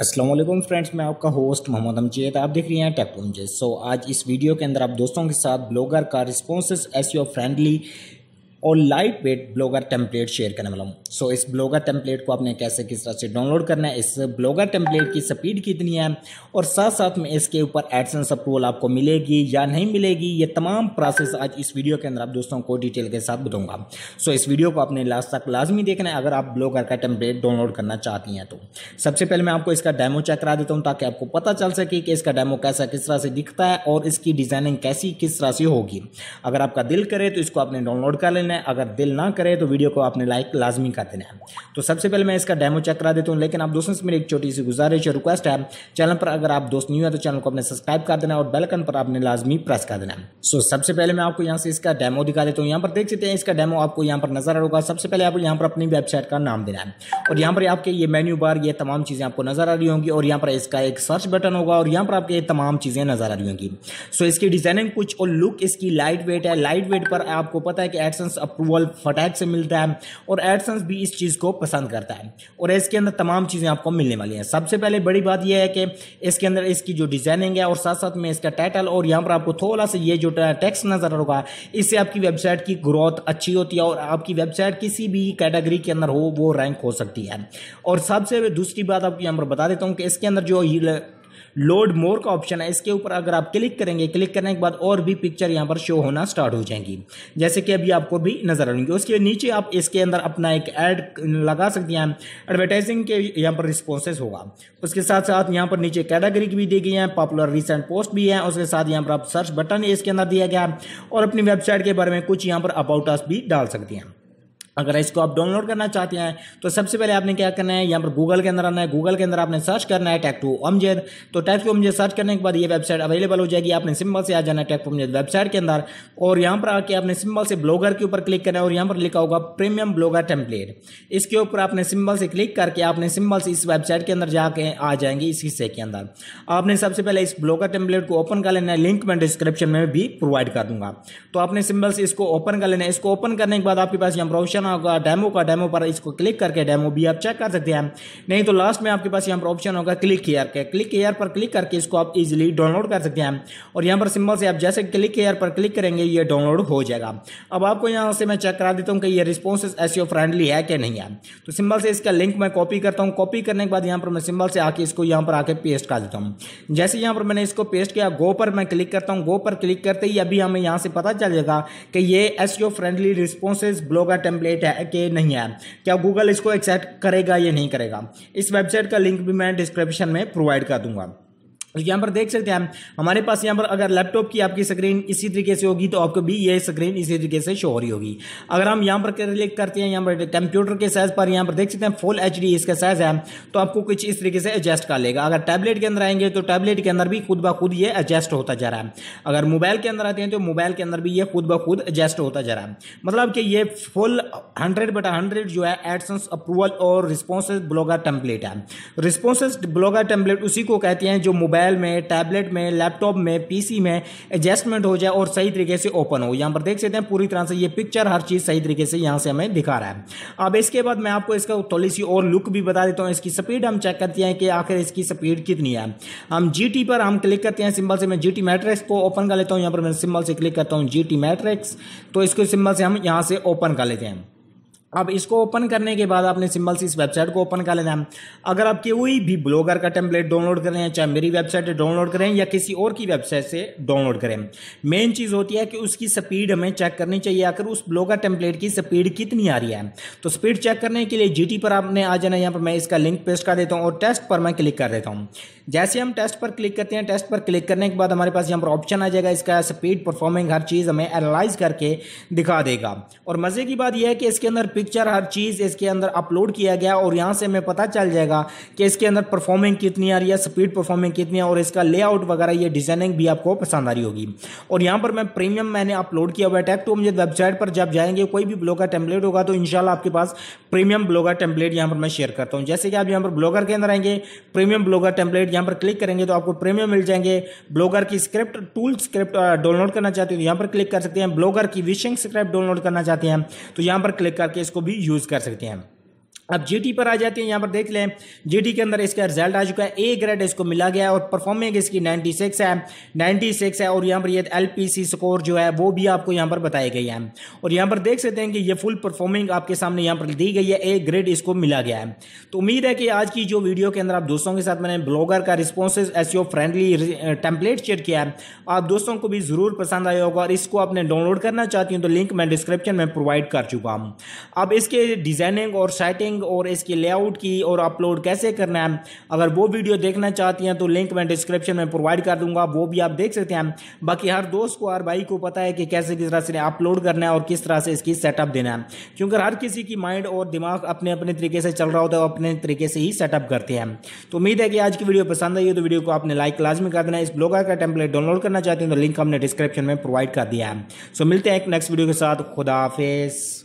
Aslam friends, मैं आपका host Mohammad Amjad. आप देख रही हैं टेक अमजद सो आज इस वीडियो के अंदर आप दोस्तों के साथ ब्लॉगर का रिस्पॉन्स एस योर फ्रेंडली और light weight blogger template share करने वाला हूँ। सो so, इस ब्लॉगर टेम्पलेट को आपने कैसे किस तरह से डाउनलोड करना है इस ब्लॉगर टेम्पलेट की स्पीड कितनी है और साथ साथ में इसके ऊपर एडसेंस अप्रूवल आपको मिलेगी या नहीं मिलेगी ये तमाम प्रोसेस आज इस वीडियो के अंदर आप दोस्तों को डिटेल के साथ बताऊँगा। सो so, इस वीडियो को आपने लास्ट तक लाजमी देखना है अगर आप ब्लॉगर का टेम्पलेट डाउनलोड करना चाहती हैं तो। सबसे पहले मैं आपको इसका डेमो चेक करा देता हूँ ताकि आपको पता चल सके कि इसका डेमो कैसा किस तरह से दिखता है और इसकी डिज़ाइनिंग कैसी किस तरह से होगी। अगर आपका दिल करे तो इसको आपने डाउनलोड कर लेना है अगर दिल ना करे तो वीडियो को आपने लाइक लाजमी कर देना है। तो सबसे पहले मैं इसका डेमो चेक करा देता हूँ, लेकिन आप दोस्तों से मेरी एक छोटी सी गुजारिश और रिक्वेस्ट है। चैनल पर अगर आप दोस्त नहीं है तो चैनल को अपने सब्सक्राइब कर देना और बेलकन पर आपने लाजमी प्रेस कर देना है। सो सबसे पहले मैं आपको यहाँ से इसका डेमो दिखा देता हूँ। यहाँ पर देख सकते हैं इसका डेमो आपको यहाँ पर नज़र आ सबसे पहले आपको यहाँ पर अपनी वेबसाइट का नाम देना है। और यहाँ पर आपके ये मेन्यू बार ये तमाम चीज़ें आपको नज़र आ रही होंगी और यहाँ पर इसका एक सर्च बटन होगा और यहाँ पर आपके तमाम चीज़ें नज़र आ रही होंगी। सो इसकी डिज़ाइनिंग कुछ और लुक इसकी लाइट वेट है। लाइट वेट पर आपको पता है कि एडसेंस अप्रूवल फटैक से मिलता है और एडसेंस भी इस चीज़ को पसंद करता है। और इसके अंदर तमाम चीज़ें आपको मिलने वाली हैं। सबसे पहले बड़ी बात यह है कि इसके अंदर इसकी जो डिज़ाइनिंग है और साथ साथ में इसका टाइटल और यहाँ पर आपको थोड़ा सा ये जो टैक्स नज़र होगा, इससे आपकी वेबसाइट की ग्रोथ अच्छी होती है और आपकी वेबसाइट किसी भी कैटेगरी के अंदर हो, वो रैंक हो सकती है। और सबसे दूसरी बात आपको यहाँ पर बता देता हूँ कि इसके अंदर जो लोड मोर का ऑप्शन है। इसके ऊपर अगर आप क्लिक करेंगे, क्लिक करने के बाद और भी पिक्चर यहाँ पर शो होना स्टार्ट हो जाएँगी। जैसे कि अभी आपको भी नज़र आएँगे उसके नीचे आप इसके अंदर अपना एक एड लगा सकते हैं। एडवर्टाइजिंग के यहाँ पर रिस्पॉन्सेस होगा। उसके साथ साथ यहाँ पर नीचे कैटेगरी भी दी गई है। पॉपुलर रिसेंट पोस्ट भी है। उसके साथ यहाँ पर आप सर्च बटन इसके अंदर दिया गया। और अपनी वेबसाइट के बारे में कुछ यहाँ पर अबाउट भी डाल सकते हैं। अगर इसको आप डाउनलोड करना चाहते हैं तो सबसे पहले आपने क्या करना है, यहाँ पर गूगल के अंदर आना है। गूगल के अंदर आपने सर्च करना है टैक टू अमजद तो टैक टू अमजद सर्च करने के बाद ये वेबसाइट अवेलेबल हो जाएगी। आपने सिंबल से आ जाना है टैक टू अमजद वेबसाइट के अंदर। और यहाँ पर आके आपने सिंबल से ब्लॉगर के ऊपर क्लिक करना है और यहाँ पर लिखा होगा प्रीमियम ब्लॉगर टेम्पलेट इसके ऊपर आपने सिंबल से क्लिक करके आपने सिंबल से इस वेबसाइट के अंदर जाके आ जाएँगे इस हिस्से के अंदर। आपने सबसे पहले इस ब्लॉगर टेम्पलेट को ओपन कर लेना है। लिंक मैं डिस्क्रिप्शन में भी प्रोवाइड कर दूँगा। तो आपने सिंबल से इसको ओपन कर लेना है। इसको ओपन करने के बाद आपके पास यहाँ पर ऑप्शन होगा डेमो का डेमो पर इसको क्लिक करके डेमो भी आप चेक कर सकते हैं। नहीं तो लास्ट में आपके पास यहाँ पर ऑप्शन होगा क्लिक हेयर के। क्लिक हेयर पर क्लिक करके इसको आप इजिली डाउनलोड कर सकते हैं। और यहाँ पर सिंबल से आप जैसे क्लिक हेयर पर क्लिक करेंगे, ये डाउनलोड हो जाएगा। अब आपको यहाँ से मैं चेक करा देता हूँ कि ये रिस्पॉन्स एस फ्रेंडली है कि नहीं है। तो सिंबल से इसका लिंक मैं कॉपी करता हूँ। कॉपी करने के बाद यहाँ पर मैं सिंबल से आके इसको यहाँ पर आके पेस्ट कर देता हूँ। जैसे यहाँ पर मैंने इसको पेस्ट किया गो पर मैं क्लिक करता हूँ। गो पर क्लिक करते ही अभी हमें यहाँ से पता चल जाएगा कि ये S friendly responses blogger template है कि नहीं है। क्या गूगल इसको एक्सेप्ट करेगा या नहीं करेगा? इस वेबसाइट का लिंक भी मैं डिस्क्रिप्शन में प्रोवाइड कर दूँगा। यहाँ पर देख सकते हैं हमारे पास यहाँ पर अगर लैपटॉप की आपकी स्क्रीन इसी तरीके से होगी तो आपको भी ये स्क्रीन इसी तरीके से शो हो रही होगी। अगर हम यहाँ पर क्लिक करते हैं, यहाँ पर कंप्यूटर के साइज़ पर यहाँ पर देख सकते हैं फुल एच इसका साइज़ है तो आपको कुछ इस तरीके से एडजस्ट कर लेगा। अगर टैबलेट के अंदर आएँगे तो टैबलेट के अंदर भी खुद ब खुद ये एडजस्ट होता जा रहा है। अगर मोबाइल के अंदर आते हैं तो मोबाइल के अंदर भी ये खुद ब खुद एडजस्ट होता जा रहा है। मतलब कि ये फुल हंड्रेड बटा हंड्रेड जो है एडसेंस अप्रूवल और रिस्पॉन्सेज ब्लॉगर टेम्पलेट है। रिस्पॉन्सेज ब्लॉगर टेम्पलेट उसी को कहते हैं जो मोबाइल मोबाइल में, टैबलेट में, लैपटॉप में, पीसी में एडजस्टमेंट हो जाए और सही तरीके से ओपन हो। यहाँ पर देख सकते हैं पूरी तरह से ये पिक्चर हर चीज़ सही तरीके से यहाँ से हमें दिखा रहा है। अब इसके बाद मैं आपको इसका थोड़ी सी और लुक भी बता देता हूँ। इसकी स्पीड हम चेक करते हैं कि आखिर इसकी स्पीड कितनी है। हम जीटी पर हम क्लिक करते हैं सिंबल से। मैं जी मैट्रिक्स को ओपन कर लेता हूँ। यहाँ पर मैं सिंबल से क्लिक करता हूँ जी मैट्रिक्स तो इसको सिंबल से हम यहाँ से ओपन कर लेते हैं। अब इसको ओपन करने के बाद आपने सिंबल से इस वेबसाइट को ओपन कर लेना है। अगर आप कोई भी ब्लॉगर का टेम्पलेट डाउनलोड करें चाहे मेरी वेबसाइट डाउनलोड करें या किसी और की वेबसाइट से डाउनलोड करें मेन चीज़ होती है कि उसकी स्पीड हमें चेक करनी चाहिए। आखिर उस ब्लॉगर टेम्पलेट की स्पीड कितनी आ रही है? तो स्पीड चेक करने के लिए जीटी पर आपने आ जाना यहाँ पर मैं इसका लिंक पेस्ट कर देता हूँ और टेस्ट पर मैं क्लिक कर देता हूँ। जैसे हम टेस्ट पर क्लिक करते हैं टेस्ट पर क्लिक करने के बाद हमारे पास यहाँ पर ऑप्शन आ जाएगा। इसका स्पीड परफॉर्मिंग हर चीज़ हमें एनालाइज करके दिखा देगा। और मज़े की बात यह है कि इसके अंदर पिक्चर हर चीज़ इसके अंदर अपलोड किया गया और यहाँ से हमें पता चल जाएगा कि इसके अंदर परफॉर्मिंग कितनी आ रही है स्पीड परफॉर्मिंग कितनी है और इसका लेआउट वगैरह, ये डिज़ाइनिंग भी आपको पसंद आ रही होगी। और यहाँ पर मैं प्रीमियम मैंने अपलोड किया हुआ है। टैक मुझे वेबसाइट पर जब जाएँगे, कोई भी ब्लॉग का टेम्पलेट होगा तो इनशाला आपके पास प्रीमियम ब्लॉगर टेम्पलेट यहाँ पर मैं शेयर करता हूँ। जैसे कि आप यहाँ पर ब्लॉगर के अंदर आएँगे, प्रीमियम ब्लॉगर टेम्पलेट यहाँ पर क्लिक करेंगे तो आपको प्रीमियम मिल जाएँगे। ब्लॉगर की स्क्रिप्ट, टूल स्क्रिप्ट डाउनलोड करना चाहते हो तो यहाँ पर क्लिक कर सकते हैं। ब्लॉगर की विशिंग स्क्रिप्ट डाउनलोड करना चाहते हैं तो यहाँ पर क्लिक करके इसको भी यूज़ कर सकते हैं। अब जीटी पर आ जाते हैं, यहाँ पर देख लें जीटी के अंदर इसका रिज़ल्ट आ चुका है ए ग्रेड इसको मिला गया है और परफॉर्मिंग इसकी 96 है 96 है और यहाँ पर ये एलपीसी स्कोर जो है, वो भी आपको यहाँ पर बताई गई है। और यहाँ पर देख सकते हैं कि ये फुल परफॉर्मिंग आपके सामने यहाँ पर दी गई है ए ग्रेड इसको मिला गया है। तो उम्मीद है कि आज की जो वीडियो के अंदर आप दोस्तों के साथ मैंने ब्लॉगर का response S friendly template share किया है, आप दोस्तों को भी ज़रूर पसंद आया होगा और इसको आपने डाउनलोड करना चाहती हूँ तो लिंक मैं डिस्क्रिप्शन में प्रोवाइड कर चुका हूँ। अब इसके डिज़ाइनिंग और सेटिंग सेटिंग और इसकी लेआउट की और अपलोड कैसे करना है। अगर वो वीडियो देखना चाहती हैं तो लिंक मैं डिस्क्रिप्शन में प्रोवाइड कर दूँगा, वो भी आप देख सकते हैं। बाकी हर दोस्त को, हर भाई को पता है कि कैसे किस तरह से अपलोड करना है और किस तरह से इसकी सेटअप देना है। क्योंकि हर किसी की माइंड और दिमाग अपने अपने तरीके से चल रहा होता है और अपने तरीके से ही सेटअप करते हैं। तो उम्मीद है कि आज की वीडियो पसंद आई है तो वीडियो को आपने लाइक लाजमी कर देना इस ब्लॉगर का टेम्पलेट डाउनलोड करना चाहते हैं तो लिंक हमने डिस्क्रिप्शन में प्रोवाइड कर दिया है। सो मिलते हैं एक नेक्स्ट वीडियो के साथ। खुदा हाफिज़।